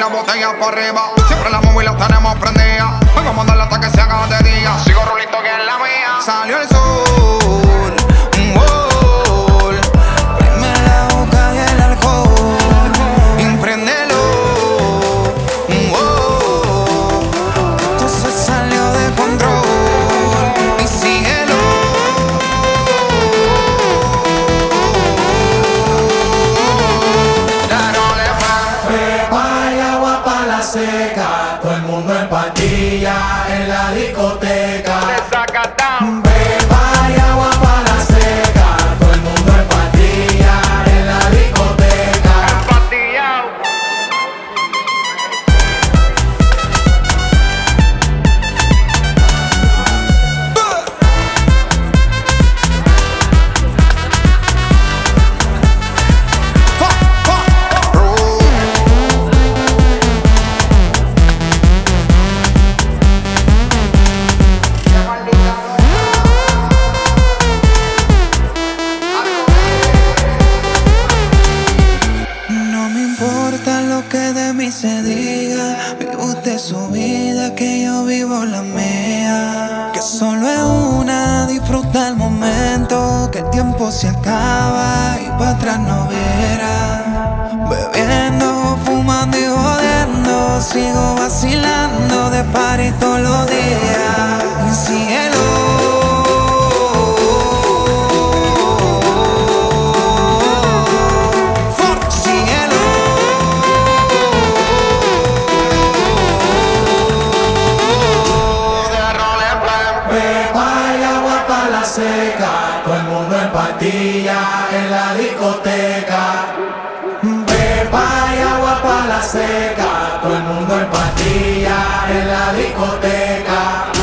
La botella para arriba. Siempre la móvil la tenemos prendida. Vengo a mandarla hasta que se haga en patilla en la discoteca. La mía. Que solo es una, disfruta el momento, que el tiempo se acaba y para atrás no verá. Bebiendo, fumando y jodiendo, sigo vacilando de par todos los días. Y. todo el mundo en en la discoteca. Beba y agua para la seca, todo el mundo en en la discoteca.